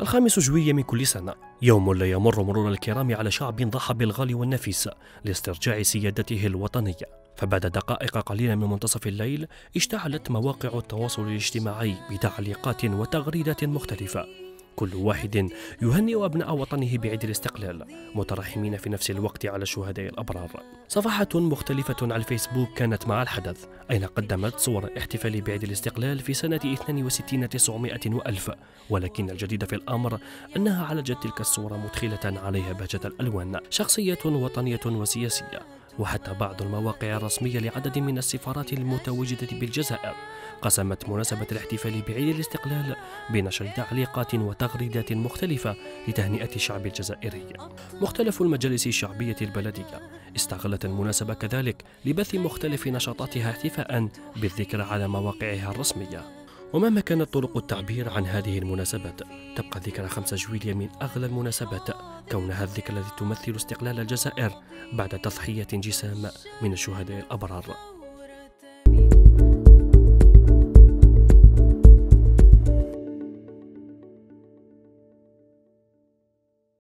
الخامس جوية من كل سنة. يوم لا يمر مرور الكرام على شعب ضحى بالغالي والنفيس لاسترجاع سيادته الوطنية. فبعد دقائق قليلة من منتصف الليل اشتعلت مواقع التواصل الاجتماعي بتعليقات وتغريدات مختلفة. كل واحد يهنئ أبناء وطنه بعيد الاستقلال مترحمين في نفس الوقت على شهداء الأبرار. صفحة مختلفة على الفيسبوك كانت مع الحدث أين قدمت صور الاحتفال بعيد الاستقلال في سنة 62 900 وألف؟ ولكن الجديد في الأمر أنها عالجت تلك الصورة مدخلة عليها بهجة الألوان شخصية وطنية وسياسية. وحتى بعض المواقع الرسمية لعدد من السفارات المتواجدة بالجزائر قسمت مناسبة الاحتفال بعيد الاستقلال بنشر تعليقات وتغريدات مختلفة لتهنئة الشعب الجزائري. مختلف المجالس الشعبية البلدية استغلت المناسبة كذلك لبث مختلف نشاطاتها احتفاء بالذكرى على مواقعها الرسمية. ومهما كانت طرق التعبير عن هذه المناسبات؟ تبقى ذكرى 5 جويلية من أغلى المناسبات كونها الذكرى التي تمثل استقلال الجزائر بعد تضحية جسام من الشهداء الأبرار.